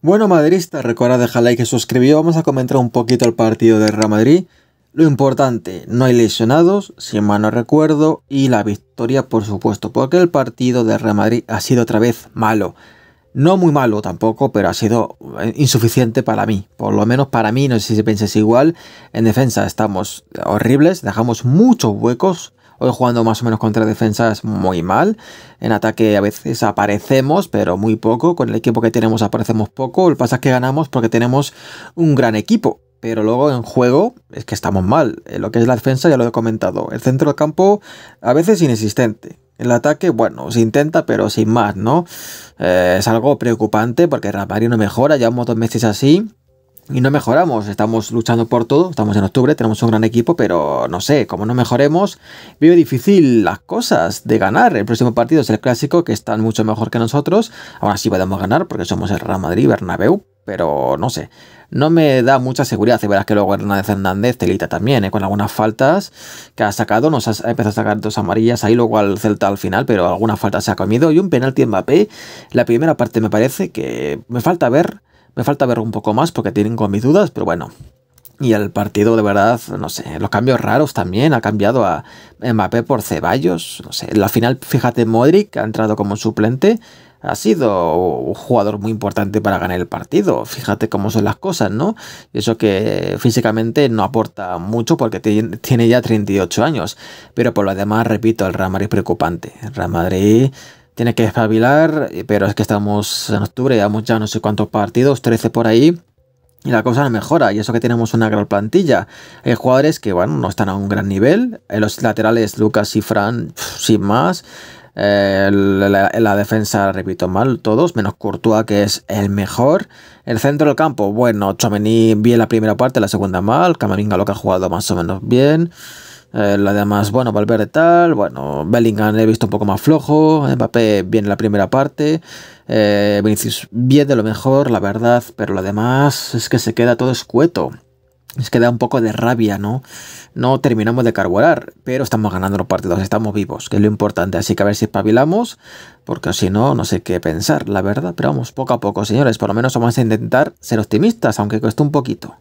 Bueno, madridista, recuerda dejar like y suscribir. Vamos a comentar un poquito el partido de Real Madrid. Lo importante, no hay lesionados, si mal no recuerdo, y la victoria, por supuesto, porque el partido de Real Madrid ha sido otra vez malo. No muy malo tampoco, pero ha sido eh, insuficiente para mí. Por lo menos para mí, no sé si pensáis igual. En defensa estamos horribles, dejamos muchos huecos. Hoy jugando más o menos contra defensas muy mal. En ataque a veces aparecemos, pero muy poco. Con el equipo que tenemos aparecemos poco. El pasa es que ganamos porque tenemos un gran equipo. Pero luego en juego es que estamos mal. Lo que es la defensa ya lo he comentado. El centro del campo a veces inexistente. El ataque, bueno, se intenta, pero sin más, ¿no? Eh, es algo preocupante porque Rafario no mejora, llevamos dos meses así y no mejoramos. Estamos luchando por todo. Estamos en octubre, tenemos un gran equipo, pero no sé, como no mejoremos, vive difícil las cosas de ganar. El próximo partido es el clásico, que están mucho mejor que nosotros. Aún así podemos ganar porque somos el Real Madrid, Bernabéu, pero no sé. No me da mucha seguridad. Y verás que luego Hernández Hernández telita también, ¿eh? con algunas faltas que ha sacado. Nos ha empezado a sacar dos amarillas ahí, luego al Celta al final, pero alguna falta se ha comido. Y un penalti en Mbappé. La primera parte me parece que me falta ver me falta ver un poco más porque tienen con mis dudas, pero bueno. Y el partido, de verdad, no sé, los cambios raros también. Ha cambiado a Mbappé por Ceballos. No sé, la final, fíjate, Modric ha entrado como suplente. Ha sido un jugador muy importante para ganar el partido. Fíjate cómo son las cosas, ¿no? Eso que físicamente no aporta mucho porque tiene ya 38 años. Pero por lo demás, repito, el Real Madrid preocupante. El Real Madrid tiene que espabilar, pero es que estamos en octubre, llevamos ya no sé cuántos partidos, 13 por ahí, y la cosa mejora, y eso que tenemos una gran plantilla. Hay jugadores que, bueno, no están a un gran nivel, en los laterales Lucas y Fran, sin más, eh, la, la, defensa, repito, mal, todos, menos Courtois, que es el mejor. El centro del campo, bueno, Chomení bien la primera parte, la segunda mal. Camavinga lo que ha jugado más o menos bien. Eh, la demás, bueno, Valverde tal, bueno, Bellingham he visto un poco más flojo, Mbappé bien en la primera parte, eh, Vinicius bien de lo mejor, la verdad, pero lo demás es que se queda todo escueto. Es que da un poco de rabia, ¿no? No terminamos de carburar, pero estamos ganando los partidos, estamos vivos, que es lo importante. Así que a ver si espabilamos, porque si no, no sé qué pensar, la verdad. Pero vamos, poco a poco, señores, por lo menos vamos a intentar ser optimistas, aunque cueste un poquito.